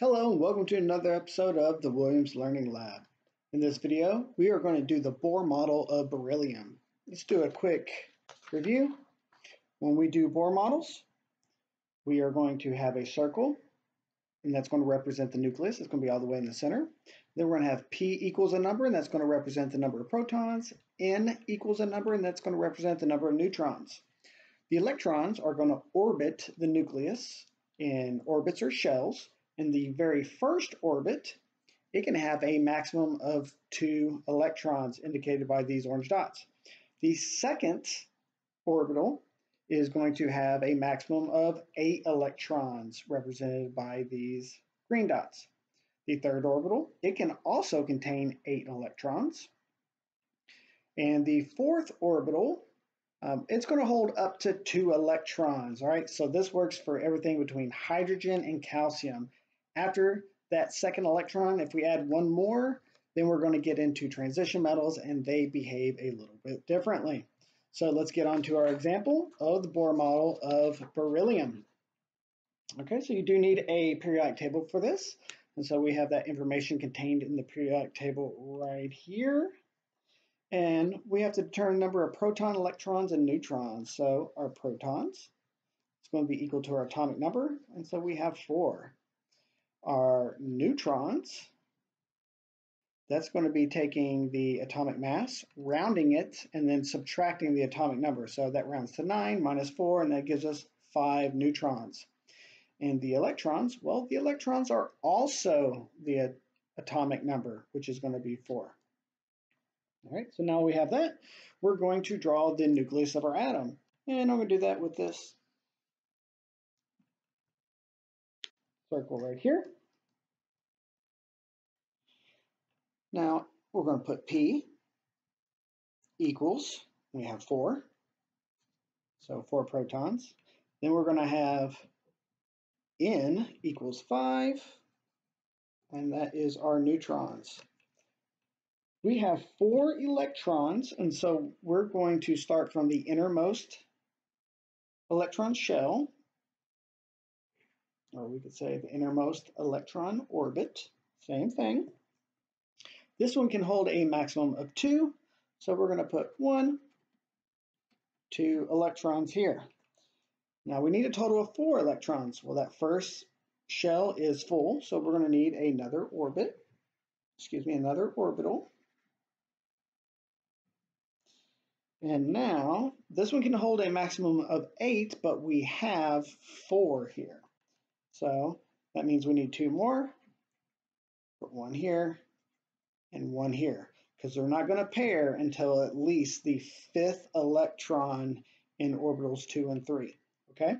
Hello and welcome to another episode of the Williams Learning Lab. In this video, we are going to do the Bohr model of beryllium. Let's do a quick review. When we do Bohr models, we are going to have a circle, and that's going to represent the nucleus. It's going to be all the way in the center. Then we're going to have P equals a number, and that's going to represent the number of protons. N equals a number, and that's going to represent the number of neutrons. The electrons are going to orbit the nucleus in orbits or shells, in the very first orbit, it can have a maximum of two electrons indicated by these orange dots. The second orbital is going to have a maximum of eight electrons represented by these green dots. The third orbital, it can also contain eight electrons. And the fourth orbital, um, it's going to hold up to two electrons, all right? So this works for everything between hydrogen and calcium. After that second electron, if we add one more, then we're going to get into transition metals and they behave a little bit differently. So let's get on to our example of the Bohr model of beryllium. Okay, so you do need a periodic table for this. And so we have that information contained in the periodic table right here. And we have to determine the number of proton, electrons, and neutrons. So our protons is going to be equal to our atomic number. And so we have four are neutrons. That's going to be taking the atomic mass, rounding it, and then subtracting the atomic number. So that rounds to 9 minus 4, and that gives us 5 neutrons. And the electrons, well, the electrons are also the atomic number, which is going to be 4. All right, so now we have that. We're going to draw the nucleus of our atom. And I'm going to do that with this circle right here. Now we're going to put P equals, we have four, so four protons. Then we're going to have N equals five, and that is our neutrons. We have four electrons, and so we're going to start from the innermost electron shell, or we could say the innermost electron orbit, same thing. This one can hold a maximum of two, so we're going to put one, two electrons here. Now we need a total of four electrons. Well, that first shell is full, so we're going to need another orbit, excuse me, another orbital. And now, this one can hold a maximum of eight, but we have four here. So that means we need two more. Put one here and one here because they're not going to pair until at least the fifth electron in orbitals two and three. Okay.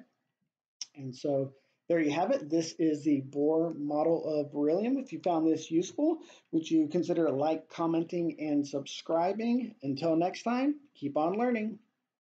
And so there you have it. This is the Bohr model of beryllium. If you found this useful, would you consider like, commenting, and subscribing? Until next time, keep on learning.